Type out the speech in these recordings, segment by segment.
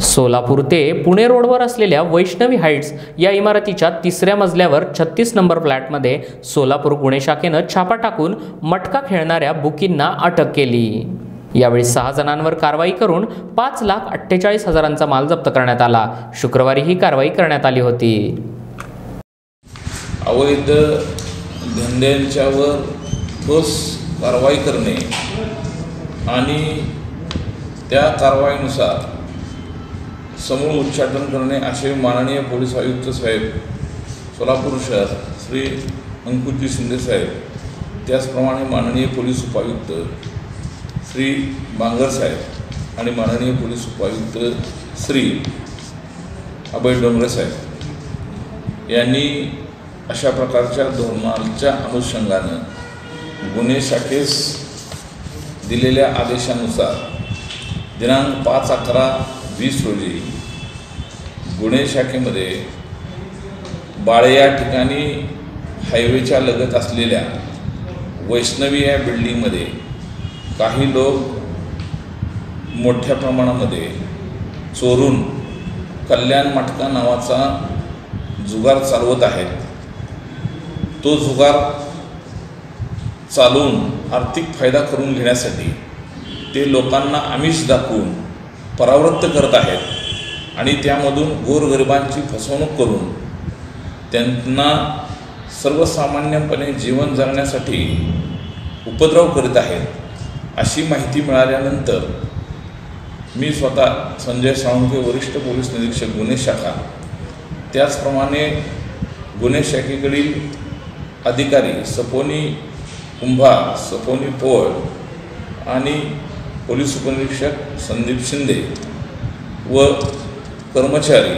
सोलापूर ते पुणे रोडवर असलेल्या वैष्णवी हाईट्स या इमारतीच्या तिसऱ्या मजल्यावर छत्तीस नंबर फ्लॅटमध्ये सोलापूर गुन्हे शाखेनं छापा टाकून मटका खेळणाऱ्या बुकींना अटक केली. यावेळी सहा जणांवर कारवाई करून पाच लाख अठ्ठेचाळीस हजारांचा माल जप्त करण्यात आला. शुक्रवारी ही कारवाई करण्यात आली होती. अवैध धंद्यांच्यावर ठोस कारवाई करणे आणि त्या कारवाईनुसार समूळ उच्चाटन करणे असे माननीय पोलीस आयुक्त साहेब सोलापूर शहर श्री अंकुजी शिंदे साहेब त्याचप्रमाणे माननीय पोलीस उपायुक्त श्री बांगर साहेब आणि माननीय पोलीस उपायुक्त श्री अभय डोंगरे साहेब. यांनी अशा प्रकारच्या धोरणाच्या अनुषंगानं गुन्हे शाखेस दिलेल्या आदेशानुसार दिनांक पाच अकरा वीस रोजी गुन्हे शाखेमध्ये बाळे या ठिकाणी हायवेच्या लगत असलेल्या वैष्णवी या बिल्डिंगमध्ये काही लोक मोठ्या प्रमाणामध्ये चोरून कल्याण मटका नावाचा जुगार चालवत आहेत. तो जुगार चालवून आर्थिक फायदा करून घेण्यासाठी ते लोकांना आमिष दाखवून परावृत्त करत आहेत आणि त्यामधून गोरगरिबांची फसवणूक करून त्यांना सर्वसामान्यपणे जीवन जगण्यासाठी उपद्रव करीत आहेत अशी माहिती मिळाल्यानंतर मी स्वतः संजय साळुंके वरिष्ठ पोलीस निरीक्षक गुन्हे शाखा त्याचप्रमाणे गुन्हे शाखेकडील अधिकारी सपोनी कुंभा सपोनी पोळ आणि पोलीस उपनिरीक्षक संदीप शिंदे व कर्मचारी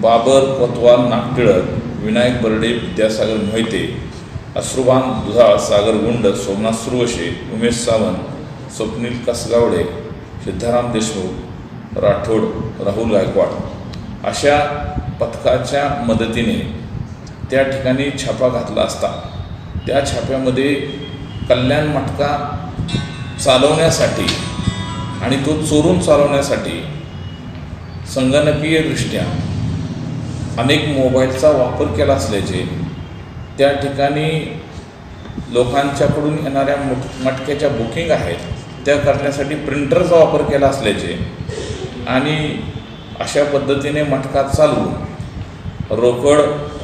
बाबर कोतवाल नागटिळक विनायक बर्डे विद्यासागर मोहिते अश्रुभान दुधाळ सागर गुंड सोमनाथ सुरवशे उमेश सावंत स्वप्नील कसगावडे सिद्धाराम देशमुख राठोड राहुल गायकवाड अशा पथकाच्या मदतीने त्या ठिकाणी छापा घातला असता. त्या छाप्यामध्ये कल्याण मटका चालवण्यासाठी आणि तो चोरून चालवण्यासाठी संगणकीयदृष्ट्या अनेक मोबाईलचा वापर केला असल्याचे त्या ठिकाणी लोकांच्याकडून येणाऱ्या मट मटक्याच्या बुकिंग आहेत त्या करण्यासाठी प्रिंटरचा वापर केला असल्याचे आणि अशा पद्धतीने मटका चालवून रोकड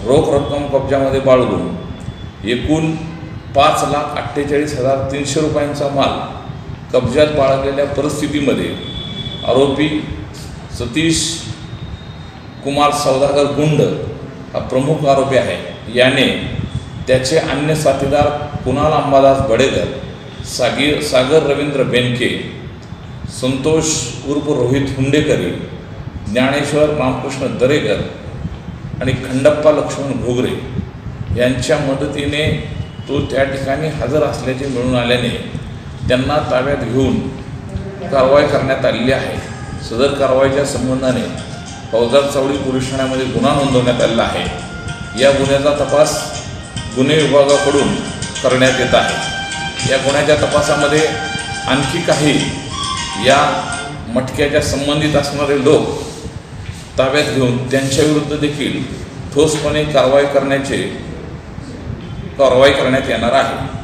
रोख रक्कम कब्जामध्ये बाळगून एकूण पाच लाख अठ्ठेचाळीस हजार तीनशे रुपयांचा माल कब्जात बाळगलेल्या परिस्थितीमध्ये आरोपी सतीश कुमार सौदागर गुंड हा प्रमुख आरोपी आहे. याने त्याचे अन्य साथीदार कुणाल अंबादास बडेकर सागी सागर रवींद्र बेनके संतोष उर्फ रोहित हुंडेकरी ज्ञानेश्वर रामकृष्ण दरेकर आणि खंडप्पा लक्ष्मण घोगरे यांच्या मदतीने तो त्या ठिकाणी हजर असल्याचे मिळून आल्याने त्यांना ताब्यात घेऊन कारवाई करण्यात आलेली आहे. सदर कारवाईच्या संबंधाने फौजदार चौडी पोलीस ठाण्यामध्ये गुन्हा नोंदवण्यात आलेला आहे. या गुन्ह्याचा तपास गुन्हे विभागाकडून करण्यात येत आहे. या गुन्ह्याच्या तपासामध्ये आणखी काही या मटक्याच्या संबंधित असणारे लोक ताब्यात घेऊन त्यांच्याविरुद्ध देखील ठोसपणे कारवाई करण्याचे कारवाई करण्यात येणार आहे.